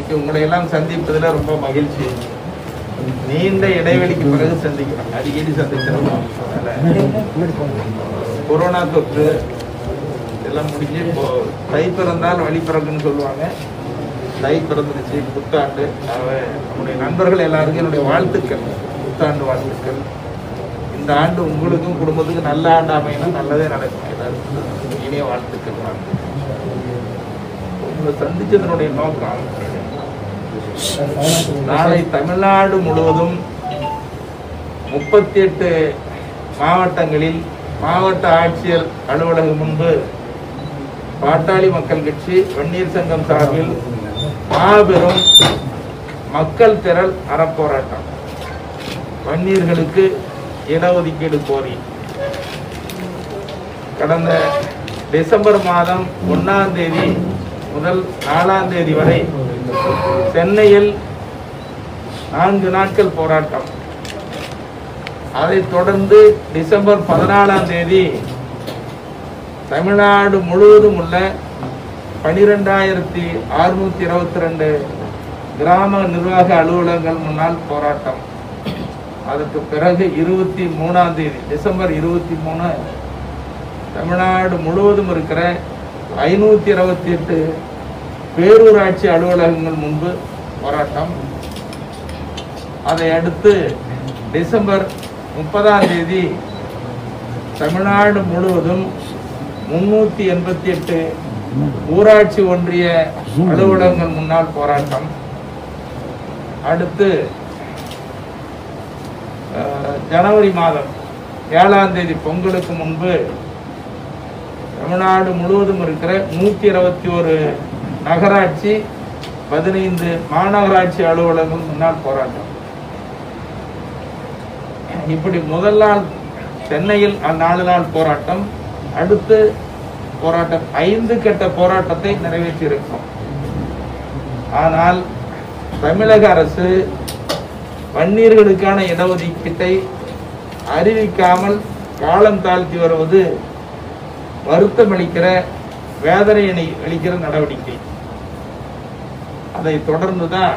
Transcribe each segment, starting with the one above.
இன்னைக்கு உங்களை எல்லாம் சந்திப்பதுல ரொம்ப மகிழ்ச்சி. நீண்ட இடைவெளிக்கு பிறகு சந்திக்கிறோம். அடிக்கடி சந்திக்கிறோம். கொரோனா தொற்று இதெல்லாம் முடிஞ்சு இப்போ தை பிறந்தால் வழி பிறகுன்னு சொல்லுவாங்க. தை பிறந்துருச்சு புத்தாண்டு. நம்முடைய நண்பர்கள் எல்லாருக்கும் என்னுடைய வாழ்த்துக்கள். புத்தாண்டு வாழ்த்துக்கள். இந்த ஆண்டு உங்களுக்கும் குடும்பத்துக்கும் நல்ல ஆண்டு அமையணும். நல்லதே நடக்கும். எல்லாருக்கும் இனிய வாழ்த்துக்கள் வாழ்த்துக்கள். உங்களை சந்திச்சதனுடைய நோக்கம் நாளை தமிழ்நாடு முழுவதும் முப்பத்தி எட்டு மாவட்டங்களில் மாவட்ட ஆட்சியர் அலுவலகம் முன்பு பாட்டாளி மக்கள் கட்சி வன்னீர் சங்கம் சார்பில் மாபெரும் மக்கள் திரள் அறப்போராட்டம். வன்னியர்களுக்கு இடஒதுக்கீடு கோரி. கடந்த டிசம்பர் மாதம் ஒன்னாம் தேதி முதல் நாலாம் தேதி வரை சென்னையில் நான்கு நாட்கள் போராட்டம். அதைத் தொடர்ந்து டிசம்பர் பதினாலாம் தேதி தமிழ்நாடு முழுவதும் உள்ள பனிரெண்டாயிரத்தி அறுநூத்தி இருபத்தி ரெண்டு கிராம நிர்வாக அலுவலகங்கள் முன்னால் போராட்டம். அதற்கு பிறகு இருபத்தி மூணாம் தேதி டிசம்பர் இருபத்தி மூணு தமிழ்நாடு முழுவதும் இருக்கிற ஐநூத்தி இருபத்தி எட்டு பேரூராட்சி அலுவலகங்கள் முன்பு போராட்டம். அதை அடுத்து டிசம்பர் முப்பதாம் தேதி தமிழ்நாடு முழுவதும் முன்னூத்தி எண்பத்தி எட்டு ஊராட்சி ஒன்றிய அலுவலகங்கள் முன்னால் போராட்டம். அடுத்து அஹ், ஜனவரி மாதம் ஏழாம் தேதி பொங்கலுக்கு முன்பு தமிழ்நாடு முழுவதும் இருக்கிற நூத்தி இருபத்தி ஒரு நகராட்சி பதினைந்து மாநகராட்சி அலுவலகம் முன்னால் போராட்டம். இப்படி முதல் நாள் சென்னையில் நாலு நாள் போராட்டம். அடுத்து போராட்டம் ஐந்து கட்ட போராட்டத்தை நிறைவேற்றியிருக்கும் ஆனால் தமிழக அரசு வன்னியர்களுக்கான இடஒதுக்கீட்டை அறிவிக்காமல் காலம் தாழ்த்தி வருவது வருத்தம் அளிக்கிற வேதனை அளிக்கிற நடவடிக்கை. அதை தொடர்ந்து தான்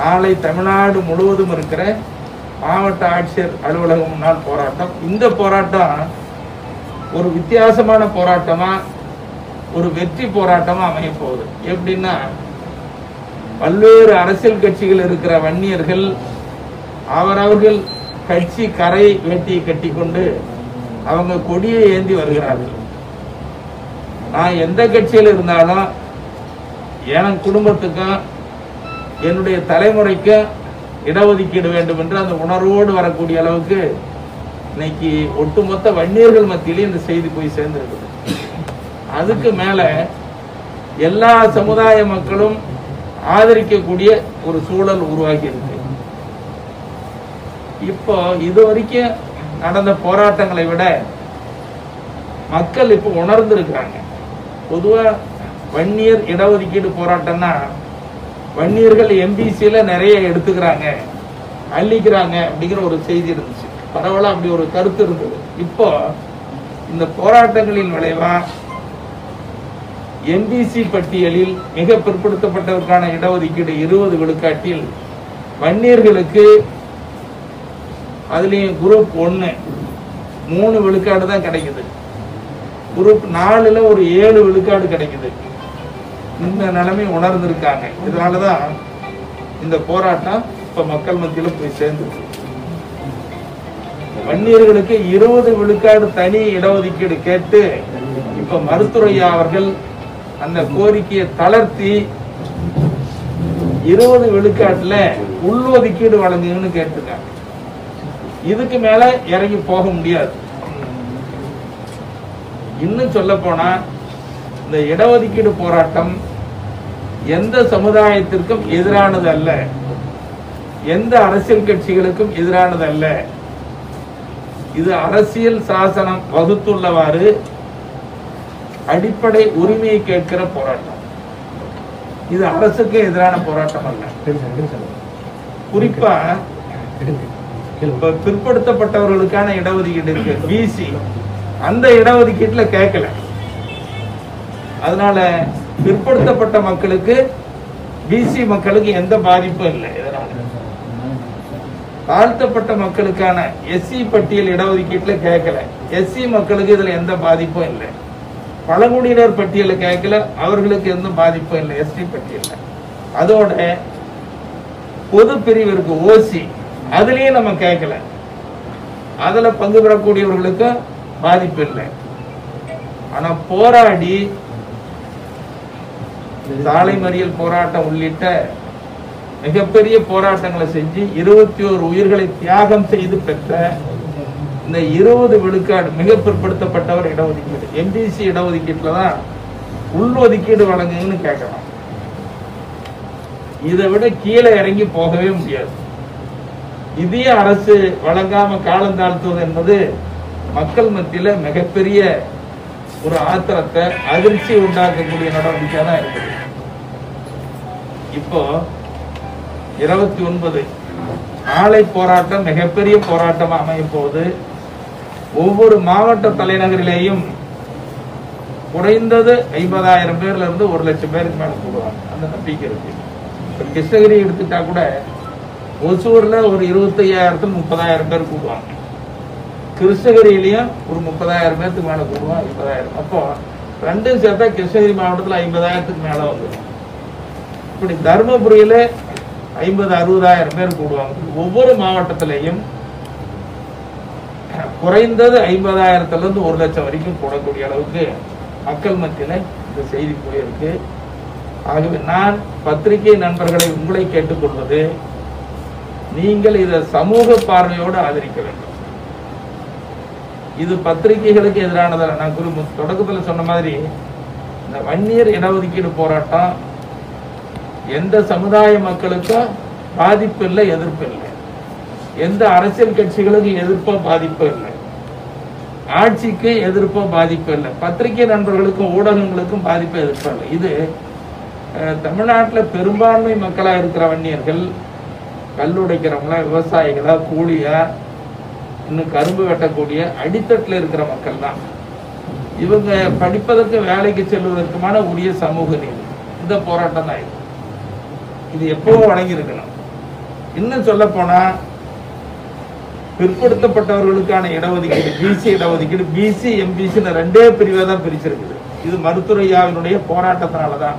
நாளை தமிழ்நாடு முழுவதும் இருக்கிற மாவட்ட ஆட்சியர் அலுவலகம் முன்னாள் போராட்டம். இந்த போராட்டம் ஒரு வித்தியாசமான போராட்டமா ஒரு வெற்றி போராட்டமா அமைய போகுது. எப்படின்னா பல்வேறு அரசியல் கட்சிகள் இருக்கிற வன்னியர்கள் அவரவர்கள் கட்சி கரை வேட்டியை கட்டிக்கொண்டு அவங்க கொடியை ஏந்தி வருகிறார்கள். நான் எந்த கட்சியில் இருந்தாலும் என் குடும்பத்துக்கும் என்னுடைய தலைமுறைக்கும் இடஒதுக்கீடு வேண்டும் என்று அந்த உணர்வோடு வரக்கூடிய அளவுக்கு இன்னைக்கு ஒட்டுமொத்த வன்னியர்கள் மத்தியிலே இந்த செய்தி போய் சேர்ந்திருக்குது. அதுக்கு மேல எல்லா சமுதாய மக்களும் ஆதரிக்கக்கூடிய ஒரு சூழல் உருவாகி இருக்கு. இப்போ இது வரைக்கும் நடந்த போராட்டங்களை விட மக்கள் இப்போ உணர்ந்திருக்கிறாங்க. பொதுவா வன்னியர் இடஒதுக்கீடு போராட்டம்னா வன்னியர்கள் எம்பிசியில நிறைய எடுத்துக்கிறாங்க அள்ளிக்கிறாங்க அப்படிங்கிற ஒரு செய்தி இருந்துச்சு. பரவலாக அப்படி ஒரு கருத்து இருந்தது. இப்போ இந்த போராட்டங்களின் விளைவா எம்பிசி பட்டியலில் மிக பிற்படுத்தப்பட்டவருக்கான இடஒதுக்கீடு இருபது விழுக்காட்டில் வன்னியர்களுக்கு அதுலயும் குரூப் ஒன்று மூணு விழுக்காடு தான் கிடைக்குது. குரூப் நாலுல ஒரு ஏழு விழுக்காடு கிடைக்குது. இந்த நிலைமை உணர்ந்திருக்காங்க. இதனாலதான் இந்த போராட்டம் இப்ப மக்கள் மத்தியில போய் சேர்ந்துருக்கு. வன்னியர்களுக்கு இருபது விழுக்காடு தனி இடஒதுக்கீடு கேட்டு இப்ப மருத்துவரையா அவர்கள் அந்த கோரிக்கையை தளர்த்தி இருபது விழுக்காட்டுல உள்ஒதுக்கீடு வழங்குங்கன்னு கேட்டிருக்காங்க. இதுக்கு மேல இறங்கி போக முடியாது. இன்னும் சொல்ல போனா இந்த இடஒதுக்கீடு போராட்டம் எந்த சமுதாயத்திற்கும் எதிரானது அல்ல எந்த அரசியல் கட்சிகளுக்கும் எதிரானது அல்ல இது அரசியல் சாசனம் வகுத்துள்ளவாறு அடிப்படை உரிமையை கேட்கிற போராட்டம். இது அரசுக்கு எதிரான போராட்டம் அல்ல. குறிப்பா இப்ப பிற்படுத்தப்பட்டவர்களுக்கான இடஒதுக்கீடு இருக்கு. பிசி அந்த இடஒதுக்கீட்டுல கேட்கல. அதனால பிற்படுத்தப்பட்ட மக்களுக்கு பிசி மக்களுக்கு எந்த பாதிப்பும் இல்லை. இதனால தாழ்த்தப்பட்ட மக்களுக்கான எஸ்சி பட்டியல் இடஒதுக்கீட்டில் கேட்கல. எஸ்சி மக்களுக்கு இதுல எந்த பாதிப்பும் இல்லை. பழங்குடியினர் பட்டியலில் கேட்கல. அவர்களுக்கு எந்த பாதிப்பும் இல்லை. எஸ்டி பட்டியலில். அதோட பொது பிரிவு இருக்கு ஓசி அதுலயும் நம்ம கேட்கல. அதுல பங்கு பெறக்கூடியவர்களுக்கும் பாதிப்பு இல்லை. ஆனா போராடி சாலை மறியல் போராட்டம் உள்ளிட்ட மிகப்பெரிய போராட்டங்களை செஞ்சு இருபத்தி ஓரு உயிர்களை தியாகம் செய்து பெற்ற இந்த இருபது விழுக்காடு மிக பிற்படுத்தப்பட்டவர் இடஒதுக்கீடு. எம்பிசி இடஒதுக்கீட்டில் தான் உள்ஒதுக்கீடு வழங்குங்கன்னு கேட்கலாம். இதை விட கீழே இறங்கி போகவே முடியாது. இந்திய அரசு வழங்காம காலம் தாழ்த்துவது என்பது மக்கள் மத்தியில மிகப்பெரிய ஒரு ஆத்திரத்தை அதிர்ச்சி உண்டாக்கக்கூடிய நடவடிக்கை தான் இருக்குது. இப்போ இருபத்தி ஒன்பது ஆலை போராட்டம் மிகப்பெரிய போராட்டம் அமையும் போது ஒவ்வொரு மாவட்ட தலைநகரிலேயும் குறைந்தது ஐம்பதாயிரம் பேர்ல இருந்து ஒரு லட்சம் பேருக்கு மேல கூடுவாங்க அந்த நம்பிக்கை இருக்கு. கிருஷ்ணகிரி எடுத்துட்டா கூட ஒசூர்ல ஒரு இருபத்தையாயிரத்துல முப்பதாயிரம் பேர் கூடுவாங்க. கிருஷ்ணகிரியிலையும் ஒரு முப்பதாயிரம் பேருக்கு மேலே கூடுவோம் ஐம்பதாயிரம் அப்போ ரெண்டும் சேர்த்தா கிருஷ்ணகிரி மாவட்டத்துல ஐம்பதாயிரத்துக்கு மேல வந்துடும். இப்படி தருமபுரியில் ஐம்பது அறுபதாயிரம் பேர் கூடுவாங்க. ஒவ்வொரு மாவட்டத்திலையும் குறைந்தது ஐம்பதாயிரத்துல இருந்து ஒரு லட்சம் வரைக்கும் கூடக்கூடிய அளவுக்கு மக்கள் மத்தியில் இந்த செய்தி போயிருக்கு. ஆகவே நான் பத்திரிகை நண்பர்களை உங்களை கேட்டுக்கொள்வது நீங்கள் இதை சமூக பார்வையோடு ஆதரிக்க வேண்டும். இது பத்திரிகைகளுக்கு எதிரானதல்ல. நான் குறி தொடக்கத்துல சொன்ன மாதிரி இந்த வன்னியர் இடஒதுக்கீடு போராட்டம் எந்த சமுதாய மக்களுக்கும் பாதிப்பு இல்லை எதிர்ப்பு இல்லை. எந்த அரசியல் கட்சிகளுக்கு எதிர்ப்போ பாதிப்பு இல்லை. ஆட்சிக்கு எதிர்ப்போ பாதிப்பு இல்லை. பத்திரிகை நண்பர்களுக்கும் ஊடகங்களுக்கும் பாதிப்பு எதிர்ப்பு இல்லை. இது தமிழ்நாட்டில் தமிழ்நாட்டுல பெரும்பான்மை மக்களா இருக்கிற வன்னியர்கள் கல்லுடைக்கிறவங்களா விவசாயிகளா கூலியா இன்னும் கரும்பு வெட்டக்கூடிய அடித்தட்டில் இருக்கிற மக்கள் தான் இவங்க படிப்பதற்கு வேலைக்கு செல்வதற்குமான உரிய சமூக நீதி. இந்த போராட்டம் தான் இது. இது எப்பவும் வழங்கியிருக்கணும். இன்னும் சொல்ல போனா பிற்படுத்தப்பட்டவர்களுக்கான இடஒதுக்கீடு பிசி இடஒதுக்கீடு பிசி எம்பிசின்னு ரெண்டே பிரிவை தான் பிரிச்சிருக்குது. இது மருத்துவையாவினுடைய போராட்டத்தினால தான்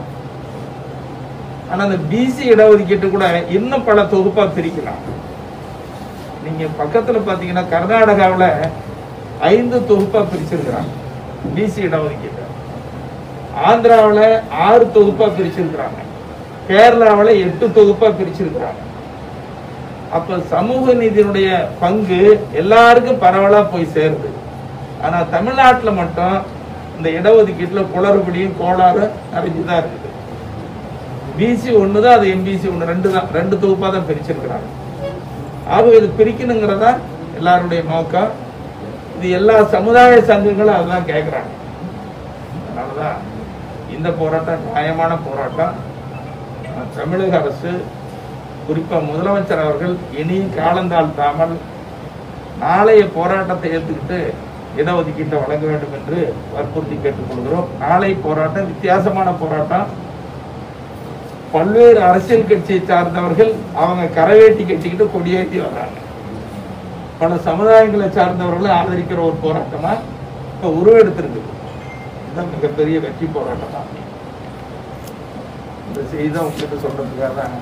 ஆனா அந்த பிசி இடஒதுக்கீட்டு கூட இன்னும் பல தொகுப்பா பிரிக்கலாம். நீங்க பக்கத்துல பாத்தீங்கன்னா கர்நாடகாவுல ஐந்து தொகுப்பா பிரிச்சிருக்கிறாங்க. பிசி இடஒதுக்கீடு ஆந்திராவுல ஆறு தொகுப்பா பிரிச்சிருக்கிறாங்க. கேரளாவில் எட்டு தொகுப்பா பிரிச்சிருக்கிறாங்க. அப்ப சமூக நீதியினுடைய பங்கு எல்லாருக்கும் பரவலா போய் சேருது. ஆனா தமிழ்நாட்டுல மட்டும் இந்த இடஒதுக்கீட்டில் குளறுபடியும் கோளாறு நிறைஞ்சுதான் இருக்குது. பிசி ஒன்று தான் அது எம்பிசி ஒன்று ரெண்டு தான் ரெண்டு தொகுப்பாக தான் பிரிச்சிருக்கிறாங்க. ஆகவே இது பிரிக்கணுங்கிறதா எல்லாருடைய நோக்கம்? இது எல்லா சமுதாய சங்கங்களும் அதெல்லாம் கேட்குறாங்க அதனாலதான் இந்த போராட்டம் நியாயமான போராட்டம். தமிழக அரசு குறிப்பாக முதலமைச்சர் அவர்கள் இனியும் காலந்தாழ்த்தாமல் நாளைய போராட்டத்தை ஏற்றுக்கிட்டு இடஒதுக்கீட்டை வழங்க வேண்டும் என்று வற்புறுத்தி கேட்டுக்கொள்கிறோம். நாளை போராட்டம் வித்தியாசமான போராட்டம். பல்வேறு அரசியல் கட்சியை சார்ந்தவர்கள் அவங்க கரவேட்டி கட்டிக்கிட்டு கொடியேற்றி வர்றாங்க. பல சமுதாயங்களை சார்ந்தவர்களை ஆதரிக்கிற ஒரு போராட்டமா இப்ப உருவெடுத்திருக்கு. இதுதான் மிகப்பெரிய வெற்றி போராட்டம். தான் இந்த செய்தி தான் உங்ககிட்ட சொல்றதுக்காக தான்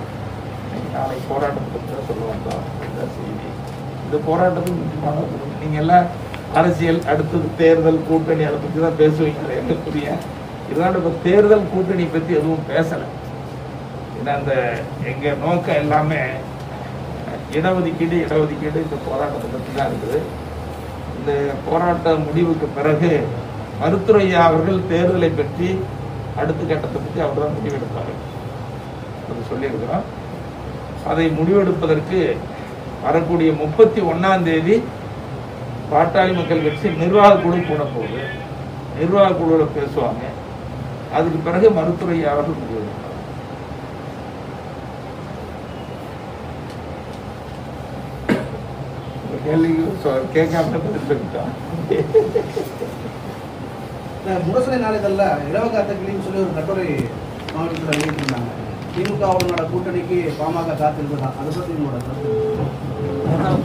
நாளை போராட்டத்தை பற்றி தான் சொல்ல வந்தோம். இந்த செய்தி. இந்த போராட்டத்துக்கு முக்கியமான நீங்க எல்லாம் அரசியல் அடுத்தது தேர்தல் கூட்டணி அதை பத்தி தான் பேசுவீங்க. எனக்கு புரிய இதனால இப்ப தேர்தல் கூட்டணி பத்தி எதுவும் பேசலை. அந்த எங்கள் நோக்கம் எல்லாமே இடஒதுக்கீடு இடஒதுக்கீடு இந்த போராட்டத்தை பற்றி தான் இருக்குது. இந்த போராட்ட முடிவுக்கு பிறகு மருத்துவையா அவர்கள் தேர்தலை பற்றி அடுத்த கட்டத்தை பற்றி அவர் தான் முடிவெடுப்பார். அது சொல்லியிருக்கிறோம். அதை முடிவெடுப்பதற்கு வரக்கூடிய முப்பத்தி ஒன்றாம் தேதி பாட்டாளி மக்கள் கட்சி நிர்வாக குழு கூட போகுது நிர்வாக குழுவில் பேசுவாங்க. அதுக்கு பிறகு மருத்துவரையா அவர்கள் சொ- கேட்காம சொல்லிட்டோம் இந்த முரசொலி நாளிதழில் சொல்லி ஒரு கட்டுரை மாவட்டத்தில் வெளியிட்டிருந்தாங்க. திமுகவோட கூட்டணிக்கு பாமக காத்திருக்குதா அதை பத்தி உங்களோட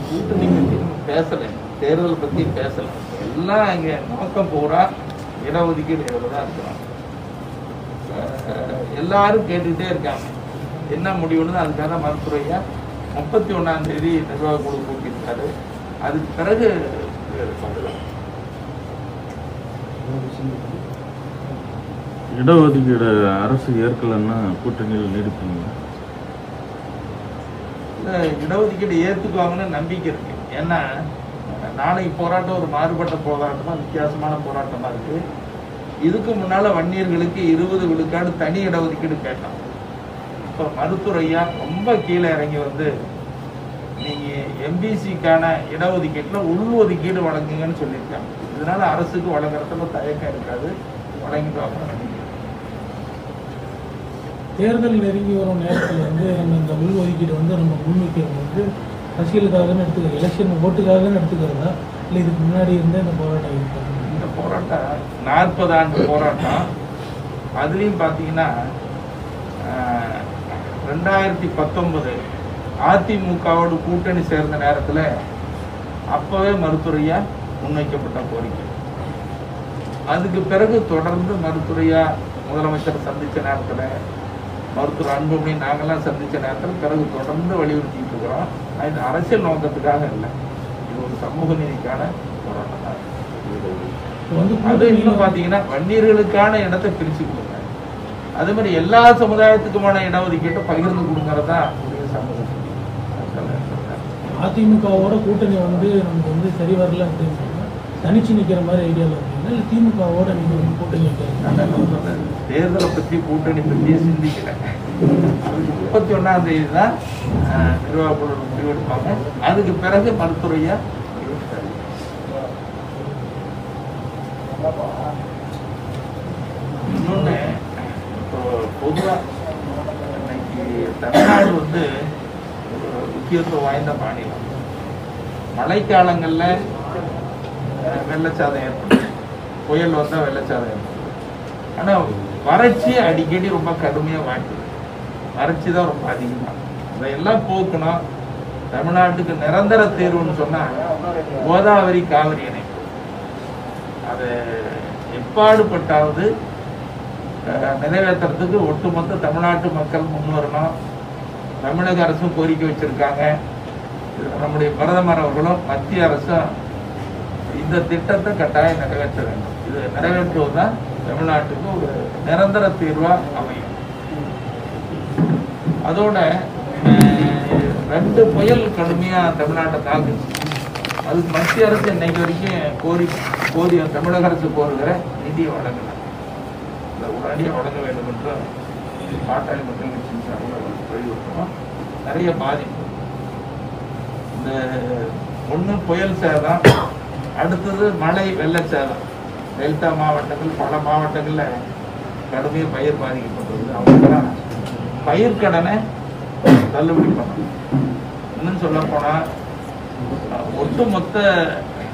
கூட்டணி நம்ம பேசல. தேர்தல் பத்தி பேசல. எல்லாம் இங்க நோக்கம் பூரா இடஒதுக்கீடு தான் இருக்கிறோம் எல்லாரும் கேட்டுக்கிட்டே இருக்காங்க. என்ன முடிவுன்னு அதுக்காக மருத்துவரையா முப்பத்தி ஒண்ணாம் தேதி நிர்வாக குழு கூட்டியிருக்காரு. அதுக்கு பிறகு பார்க்கலாம். இடஒதுக்கீடு அரசு ஏற்கலைன்னா கூட்டணியில் நீடிப்பீங்க இல்ல, இடஒதுக்கீடு ஏத்துக்குவாங்கன்னு நம்பிக்கை இருக்கு. ஏன்னா நாளைக்கு போராட்டம் ஒரு மாறுபட்ட போராட்டமா வித்தியாசமான போராட்டமா இருக்கு. இதுக்கு முன்னால வன்னியர்களுக்கு இருபது விழுக்காடு தனி இடஒதுக்கீடு கேட்டான். இப்போ மருத்துவரையா ரொம்ப கீழே இறங்கி வந்து நீங்க எம்பிசிக்கான இடஒதுக்கீட்டுல உள் ஒதுக்கீடு வழங்குங்கன்னு சொல்லியிருக்காங்க. இதனால அரசுக்கு வழங்குறதுல தயக்கம் இருக்காது. வழங்கிட்டு நினைக்கிறேன். தேர்தல் நெருங்கி வரும் நேரத்தில் வந்து நம்ம இந்த உள் ஒதுக்கீடு வந்து நம்ம முன்வைக்கிறது வந்து அரசியலுக்காகன்னு எடுத்துக்கிறோம் எலெக்ஷன் ஓட்டுக்காகன்னு எடுத்துக்கிறதா? இல்லை இதுக்கு முன்னாடி இருந்தே இந்த போராட்டம் இருக்காங்க இந்த போராட்டம் நாற்பது ஆண்டு போராட்டம். அதுலேயும் பார்த்தீங்கன்னா ரெண்டாயிரத்தி பத்தொன்பது அதிமுகவோடு கூட்டணி சேர்ந்த நேரத்தில் அப்போவே மருத்துவரையா முன்வைக்கப்பட்ட கோரிக்கை. அதுக்கு பிறகு தொடர்ந்து மருத்துவரையா முதலமைச்சர் சந்திச்ச நேரத்தில் மருத்துவர் அன்புமணி நாங்கெல்லாம் சந்திச்ச நேரத்தில் பிறகு தொடர்ந்து வலியுறுத்திட்டு இருக்கிறோம். இது அரசியல் நோக்கத்துக்காக இல்லை. இது ஒரு சமூக நீதிக்கான போராட்டம் தான். அது இன்னும் பாத்தீங்கன்னா வன்னியர்களுக்கான இடத்தை பிரிச்சு கொடுங்க. அதே மாதிரி எல்லா சமுதாயத்துக்குமான இடஒதுக்கீட்டை பகிர்ந்து கொடுங்கறதா புதிய சமூக நீதி. அதுக்காக சொல்றேன். அதிமுகவோட கூட்டணி வந்து நமக்கு வந்து சரி வரல அப்படின்னு தனிச்சு நிற்கிற மாதிரி ஐடியாவில் இருக்கீங்க. இல்லை திமுகவோட நீங்கள் வந்து கூட்டணி வைக்கிறீங்க. தேர்தலை பற்றி கூட்டணி பற்றியே சிந்திக்கல. அதுக்கு முப்பத்தி ஒன்றாம் தேதி தான் ஆஹ், முடிவெடுப்பாங்க. அதுக்கு பிறகு மருத்துவரையா இன்னொன்று இப்போ பொதுவாக இன்னைக்கு தமிழ்நாடு வந்து முக்கியத்துவம் வாய்ந்த மாநிலம். மழைக்காலங்களில் வெள்ளச்சாதம் ஏற்படும். புயல் வந்தால் வெள்ளச்சாதம் ஏற்படும். ஆனால் வறட்சி அடிக்கடி ரொம்ப கடுமையாக வாய்க்குது வறட்சி தான் ரொம்ப அதிகமாக அதையெல்லாம் போக்கணும். தமிழ்நாட்டுக்கு நிரந்தர தீர்வுன்னு சொன்னால் கோதாவரி காவிரி இணைப்பு. அது எப்பாடுபட்டாவது நிறைவேற்றுறதுக்கு ஒட்டுமொத்த தமிழ்நாட்டு மக்கள் முன்வரணும். தமிழக அரசும் கோரிக்கை வச்சிருக்காங்க. நம்முடைய பிரதமர் அவர்களும் மத்திய அரசும் இந்த திட்டத்தை கட்டாயம் நிறைவேற்ற வேண்டும். இது நிறைவேற்றுவதுதான் தமிழ்நாட்டுக்கு ஒரு நிரந்தர தீர்வா அமையும். அதோட ரெண்டு புயல் கடுமையா தமிழ்நாட்டை தாக்குச்சு அதுக்கு மத்திய அரசு இன்னைக்கு வரைக்கும் கோரி கோரிய தமிழக அரசு கோருகிற நிதியை வழங்கலை. இதை உடனடியாக வழங்க வேண்டும் என்று பாட்டாளி மக்கள் கட்சியின் சார்பில் வலியுறுத்துறோம் நிறைய பாதிப்பு. இந்த ஒண்ணு புயல் சேதம் அடுத்தது மழை வெள்ளச்சேதம் டெல்டா மாவட்டங்கள் பல மாவட்டங்கள்ல கடுமையா பயிர் பாதிக்கப்பட்டது. அவங்களுக்கெல்லாம் பயிர்க்கடனை தள்ளுபடி பண்ணணும். இன்னும் சொல்ல போனா அஹ், ஒட்டுமொத்த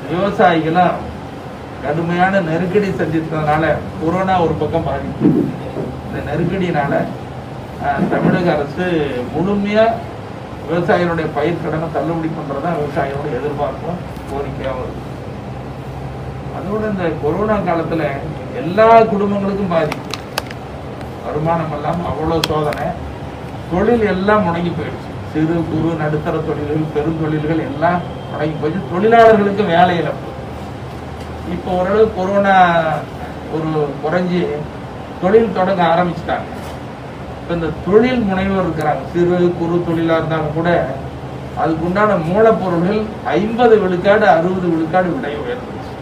விவசாயிகளும் கடுமையான நெருக்கடி சந்தித்ததுனால கொரோனா ஒரு பக்கம் பாதிப்பு. இந்த நெருக்கடியினால தமிழக அரசு முழுமையா விவசாயிகளுடைய பயிர் கடனை தள்ளுபடி பண்ணுறது தான் விவசாயிகளோட எதிர்பார்ப்பும் கோரிக்கையாகவும் இருக்கு அதோட இந்த கொரோனா காலத்துல எல்லா குடும்பங்களுக்கும் பாதிப்பு. வருமானம் எல்லாம் அவ்வளவு சோதனை. தொழில் எல்லாம் முடங்கி போயிடுச்சு. சிறு குறு நடுத்தர தொழில்கள் பெருந்தொழில்கள் எல்லாம் முடங்கி போயிடுச்சு. தொழிலாளர்களுக்கு வேலை இழப்பு. இப்போ ஓரளவு கொரோனா ஒரு குறைஞ்சி தொழில் தொடங்க ஆரம்பிச்சிட்டாங்க. இப்போ இந்த தொழில் முனைவர் இருக்கிறாங்க. சிறு குறு தொழிலாக இருந்தாலும் கூட அதுக்கு உண்டான மூலப்பொருள்கள் ஐம்பது விழுக்காடு அறுபது விழுக்காடு விலை உயர்ந்துச்சு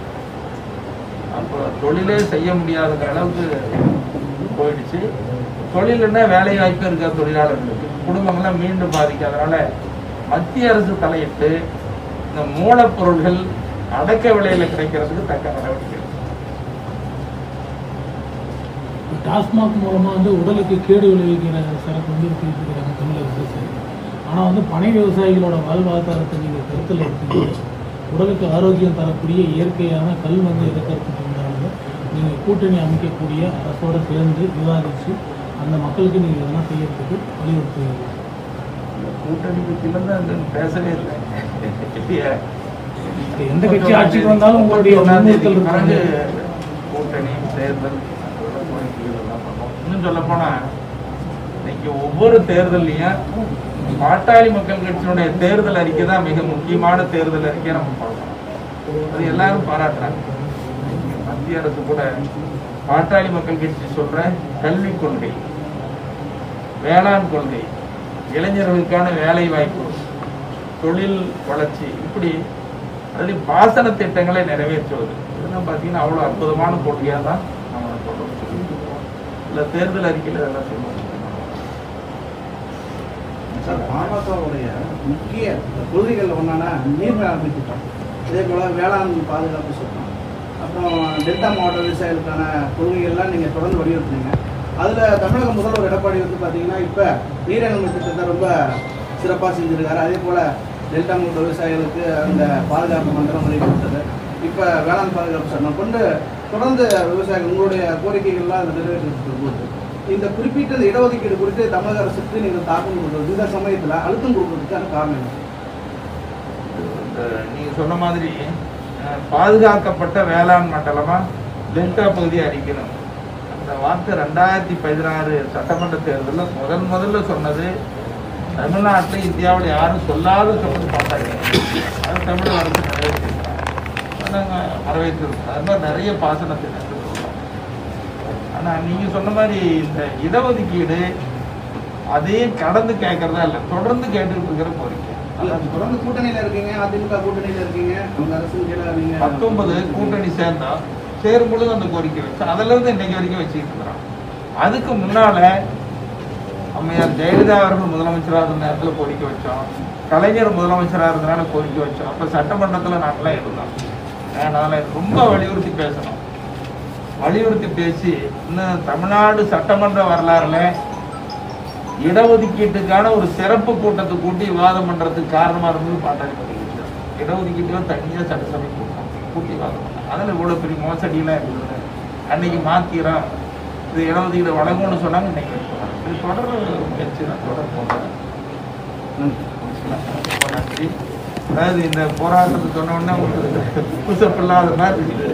அப்போ தொழிலே செய்ய முடியாத அளவுக்கு போயிடுச்சு. தொழில்னா வேலை வாய்ப்பு இருக்க தொழிலாளர்களுக்கு. குடும்பங்கள்லாம் மீண்டும் பாதிக்காதனால மத்திய அரசு தலையிட்டு இந்த மூலப்பொருள்கள் அடக்க விலையில கிடைக்கிறதுக்கு தக்க நடவடிக்கை டாஸ்மாக் மூலமா வந்து உடலுக்கு கேடு விளைவிக்கிற சரக்கு வந்து விற்கிறாங்க தமிழக விவசாயிகள் ஆனால் வந்து பனை விவசாயிகளோட வாழ்வாதாரத்தை நீங்கள் கருத்தில் எடுத்துக்கிட்டு உடலுக்கு ஆரோக்கியம் தரக்கூடிய இயற்கையான கல் வந்து உண்டானது நீங்கள் கூட்டணி அமைக்கக்கூடிய அரசோட சேர்ந்து விவாதித்து அந்த மக்களுக்கு நீங்கள் இதெல்லாம் செய்யறதுக்கு வலியுறுத்துவீங்க கூட்டணி பற்றிலாம் தான் பேசவே இல்லை இல்லையா? எந்த கட்சி ஆட்சிக்கு வந்தாலும் உங்களுடைய. கூட்டணி தேர்தல் அதெல்லாம் கோரிக்கைகள் எல்லாம் பண்ணோம். இன்னும் சொல்ல போனா இன்னைக்கு ஒவ்வொரு தேர்தல்லையும் பாட்டாளி மக்கள் கட்சியினுடைய தேர்தல் அறிக்கை தான் மிக முக்கியமான தேர்தல் அறிக்கையை நம்ம பார்க்கணும். அது எல்லாரும் பாராட்டுறாங்க. மத்திய அரசு கூட பாட்டாளி மக்கள் கட்சி சொல்ற கல்வி கொள்கை வேளாண் கொள்கை இளைஞர்களுக்கான வேலை வாய்ப்பு தொழில் வளர்ச்சி இப்படி அதில் பாசன திட்டங்களை நிறைவேற்றுவது. இதெல்லாம் பார்த்தீங்கன்னா அவ்வளோ அற்புதமான கொள்கையாக தான் இல்லை தேர்தல் அறிக்கையில் இதெல்லாம் சொல்லுவாங்க சார் பாமகவுடைய முக்கிய கொள்கைகள் ஒன்றான நீர் மேலாண்மை திட்டம் இதே போல் வேளாண் பாதுகாப்பு சட்டம். அப்புறம் டெல்டா மாவட்ட விவசாயிகளுக்கான கொள்கைகள்லாம் நீங்கள் தொடர்ந்து வலியுறுத்துனீங்க. அதில் தமிழக முதல்வர் எடப்பாடி வந்து பார்த்தீங்கன்னா இப்போ நீரிழமை திட்டத்தை ரொம்ப சிறப்பாக செஞ்சுருக்காரு. அதே போல் டெல்டா மாவட்ட விவசாயிகளுக்கு அந்த பாதுகாப்பு மந்திரம் வழி கொடுத்தது இப்போ வேளாண் பாதுகாப்பு சட்டம் கொண்டு தொடர்ந்து விவசாயிகள் உங்களுடைய கோரிக்கைகள்லாம் அதை நிறைவேற்றிட்டு போது இந்த குறிப்பிட்ட இடஒதுக்கீடு குறித்து தமிழக அரசுக்கு நீங்கள் தாக்கம் கொடுக்குறது இந்த சமயத்தில் அழுத்தம் கொடுக்கறதுக்கான காரணம் என்ன? இந்த நீங்க சொன்ன மாதிரி பாதுகாக்கப்பட்ட வேளாண் மண்டலமா டெல்டா பகுதியை அறிக்கணும் அந்த வார்த்தை ரெண்டாயிரத்தி பதினாறு சட்டமன்ற தேர்தலில் முதல் முதல்ல சொன்னது தமிழ்நாட்டில் இந்தியாவில் யாரும் சொல்லாத சொன்னது பார்த்தாங்க அது தமிழக அரசு நிறைவேற்றி நாங்கள் வரவேற்றிருக்கோம் அது மாதிரி நிறைய பாசனத்தை நடத்திருக்கோம் ஆனால் நீங்கள் சொன்ன மாதிரி இந்த இடஒதுக்கீடு அதையும் கடந்து கேட்கறதா இல்லை தொடர்ந்து கேட்டுக்கிட்டு இருக்கிற கோரிக்கை. தொடர்ந்து கூட்டணியில இருக்கீங்க அதிமுக கூட்டணியில இருக்கீங்க அரசு பத்தொன்பது கூட்டணி சேர்ந்தா சேரும் பொழுது அந்த கோரிக்கை வச்சு அதுல இருந்து இன்னைக்கு வரைக்கும் வச்சுக்கிட்டு இருக்கிறோம். அதுக்கு முன்னால அம்மையார் ஜெயலலிதா அவர்கள் முதலமைச்சராக இருந்த நேரத்தில் கோரிக்கை வச்சோம். கலைஞர் முதலமைச்சராக இருந்தனால கோரிக்கை வச்சோம். அப்போ சட்டமன்றத்தில் நாங்களாம் இருந்தோம். அதனால ரொம்ப வலியுறுத்தி பேசணும் வலியுறுத்தி பேசி இன்னும் தமிழ்நாடு சட்டமன்ற வரலாறுல இடஒதுக்கீட்டுக்கான ஒரு சிறப்பு கூட்டத்தை கூட்டி விவாதம் பண்றதுக்கு காரணமா இருந்தது பாட்டாளி மக்கள் கட்சி தான். இடஒதுக்கீட்டுக்கு தனியா சட்டசபை கூட்டம் கூட்டி விவாதம் பண்ணாங்க அதில் இவ்வளோ பெரிய மோசடியெல்லாம் இருந்தது அன்னைக்கு மாத்திரம் இது இடஒதுக்கீடு வழங்கும்னு சொன்னாங்க இன்னைக்கு. இது தொடர் முயற்சி தான் தொடர். ரொம்ப நன்றி அதாவது இந்த போராட்டத்தை சொன்ன உடனே உங்களுக்கு புதுசப்பில்லாத மாதிரி இருக்குது.